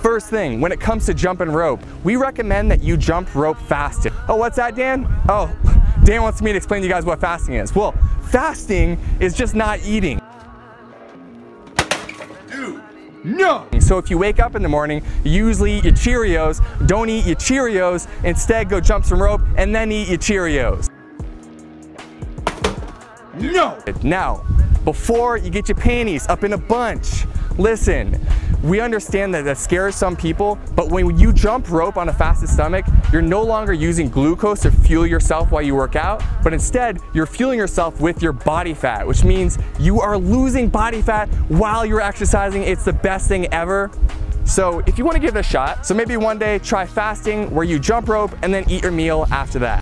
First thing, when it comes to jumping rope, we recommend that you jump rope fasted. Oh, what's that, Dan? Oh, Dan wants me to explain to you guys what fasting is. Well, fasting is just not eating. No! So if you wake up in the morning, usually eat your Cheerios, don't eat your Cheerios, instead go jump some rope and then eat your Cheerios. No! Now, before you get your panties up in a bunch, listen, we understand that that scares some people, but when you jump rope on a fasted stomach, you're no longer using glucose to fuel yourself while you work out, but instead you're fueling yourself with your body fat, which means you are losing body fat while you're exercising. It's the best thing ever. So if you want to give it a shot, so maybe one day try fasting where you jump rope and then eat your meal after that.